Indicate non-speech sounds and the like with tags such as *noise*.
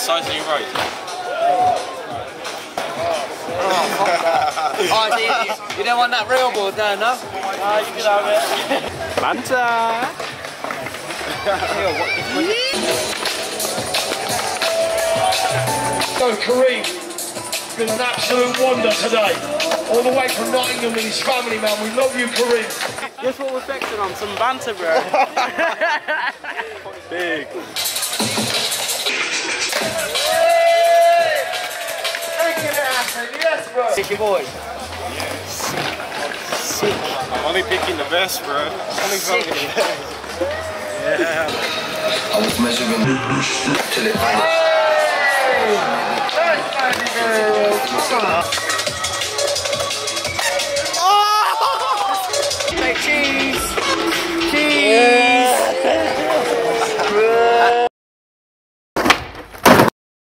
size of your rose? Oh, it's easy. You don't want that real board there, no? Ah, you can have it. Banter! So Karim, been an absolute wonder today. All the way from Nottingham with his family, man. We love you, Karim. Guess what we're fixing on? Some banter, bro. *laughs* Sticky boy. yes I'm only picking the best, bro. Only voting the best. I was measuring till it vanished.